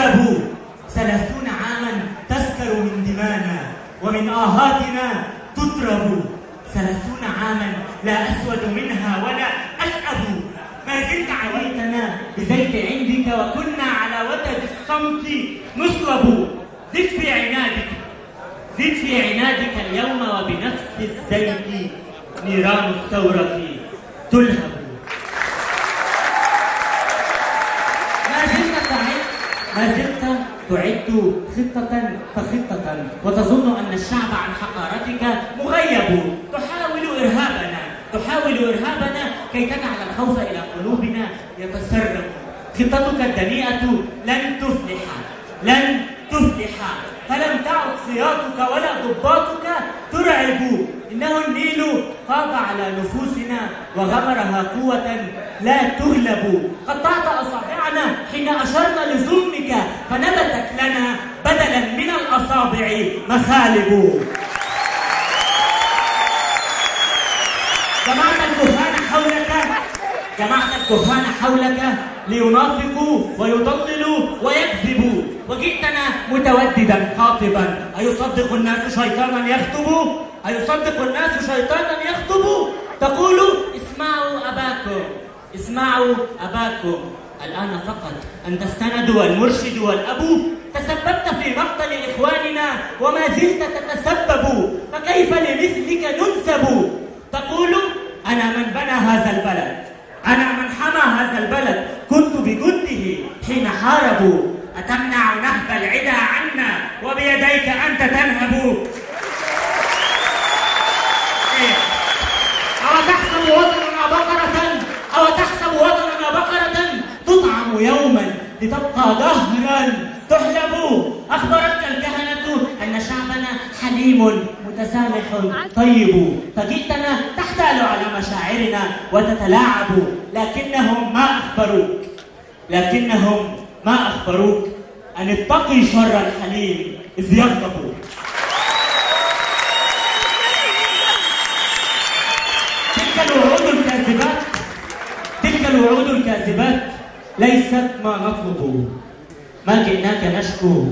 كذبوا ثلاثون عاما تسكر من دمانا ومن آهاتنا تطرب ثلاثون عاما لا أسود منها ولا أشأب ما زلت عويتنا بزيت عندك وكنا على وتد الصمت نصلب زد في عنادك. زد في عنادك اليوم وبنفس الزيت نيران الثورة تلهب ما زلت تعد ما زلت تعد خطة فخطة وتظن أن الشعب عن حقارتك مغيب. تحاول إرهابنا تحاول إرهابنا كي تجعل الخوف إلى قلوبنا يتسرب. خطتك الدنيئة لن تفلح لن تفلح. فلم تعد سياطك ولا ضباطك ترعب. إنه النيل فاض على نفوسنا وغمرها قوة لا تغلب. قطعت أصابعنا حين أشرنا لظلمك من الأصابع مخالب جمعت الكهان حولك جمعت الكهان حولك لينافقوا ويضللوا ويكذبوا. وجئتنا متوددا خاطبا. أيصدق الناس شيطانا يخطب أيصدق الناس شيطانا يخطب تقول اسمعوا أباكم اسمعوا أباكم. الآن فقط أن تستندوا المرشد والأب تسببت في مقتل إخواننا وما زلت تتسبب. فكيف لمثلك ننسب؟ تقول أنا من بنى هذا البلد. أنا من حمى هذا البلد. كنت بجنده حين حاربوا. أتمنع نهب العدا عنا وبيديك أنت تنهب إيه؟ أو تحسب وطننا بقرة؟ أو تحسب وطننا بقرة؟ تطعم يوما لتبقى دهرا تحلب أخبرتك الكهنة أن شعبنا حليم متسامح. طيب فجئتنا تحتال على مشاعرنا وتتلاعب. لكنهم ما أخبروك. لكنهم ما أخبروك أن اتقي شر الحليم إذ يغضب. تلك الوعود الكاذبات تلك الوعود الكاذبات ليست ما نطلب. ما جئناك نشكو.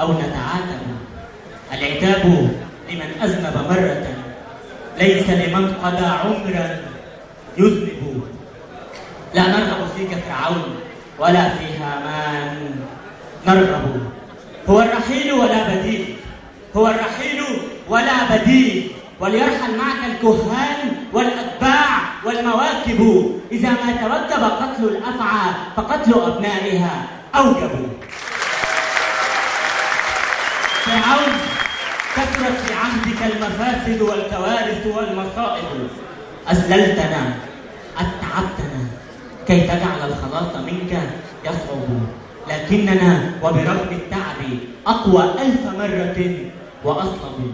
أو نتعاتب. العتاب لمن أذنب مرة. ليس لمن قضى عمرا يذنب. لا نرغب فيك فرعون ولا في هامان نرغب هو الرحيل ولا بديل. هو الرحيل ولا بديل. وليرحل معك الكهان والأتباع والمواكب. إذا ما توجب قتل الأفعى فقتل أبنائها أوجب. فرعون كثرت في عهدك المفاسد والكوارث والمصائب. أذللتنا أتعبتنا. كي تجعل الخلاص منك يصعب. لكننا وبرغم التعب أقوى ألف مرة وأصلب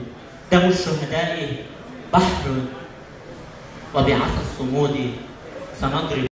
دم الشهداء بحر وبعصا الصمود سنضرب.